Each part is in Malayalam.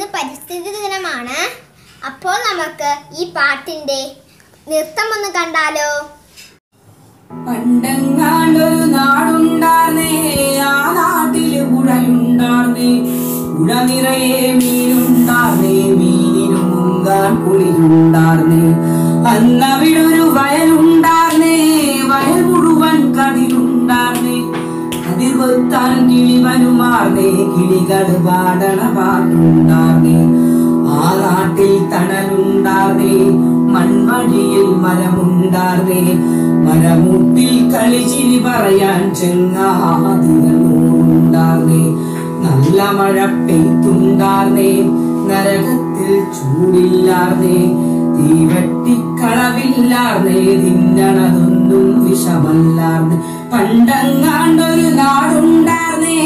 പരിസ്ഥിതി ദിനമാണ്. അപ്പോൾ നമുക്ക് ഈ പാട്ടിന്റെ നൃത്തം ഒന്ന് കണ്ടാലോ? പണ്ടെങ്ങാണ്ടൊരു നാടുണ്ടാർന്നേ ആ നാട്ടിൽ വയലുണ്ടാർന്നേ കൊത്താൻ കിളി വരുമാർന്നേ കിളികൾ പാടണ പാട്ടുണ്ടാർന്നേ ആ നാട്ടിൽ തണലുണ്ടാർന്നേ മൺവഴിയിൽ മരമുണ്ടാർന്നേ. മരമുട്ടിൽ കളിച്ചിരി പറയാൻ ചെങ്ങാതികളുണ്ടാർന്നേ നല്ല മഴ പെയ്ത്തുണ്ടാർന്നേ നരകത്തിൽ ചൂടില്ലാർന്നേ. തീവെട്ടിക്കളവില്ലാർന്നേ തിന്നണതൊന്നും വിഷമല്ലാർന്ന് പണ്ടങ്ങാണ്ടൊരു നാടുണ്ടാർന്നേ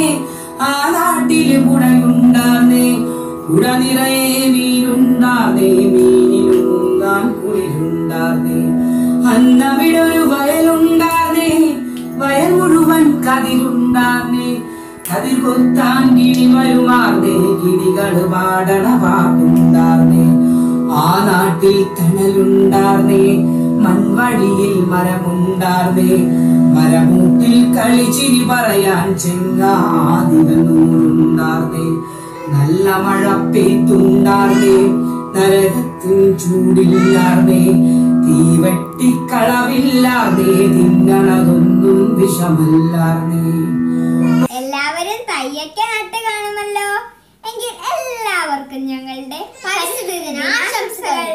ആ നാട്ടിൽ പുഴയുണ്ടാർന്നേ പുഴ നിറയെ മീനുണ്ടാർന്നേ മീനിലും മുങ്ങാൻ കുളിരുണ്ടാർന്നേ. അന്നവിടൊരു വയലുണ്ടാർന്നേ വയൽ മുഴുവൻ കതിരുണ്ടാർന്നേ കതിർ കൊത്താൻ കിളിമരുമാർന്നേ കിളികൾ പാടണ പാട്ടുണ്ടാർന്നേ. ആ നാട്ടിൽ തണലുണ്ടാർന്നേ മൺവഴിയിൽ മരമുണ്ടാർന്നേ. മരമൂട്ടിൽ കളിച്ചിരി പറയാൻ ചെങ്ങാതികളുണ്ടാർന്നേ നല്ല മഴ പെയ്ത്തുണ്ടാർന്നേ നരകത്തിൽ ചൂടില്ലാർന്നേ. തീവെട്ടിക്കളവില്ലാർന്നേ. തിന്നണതൊന്നും വിഷമല്ലാർന്നേ. എല്ലാവരും തയ്യക്ക നട്ട് കാണുമല്ലോ. എങ്കിൽ എല്ലാവർക്കും ഞങ്ങളുടെ പരിസ്ഥിതി ദിനാശംസകൾ.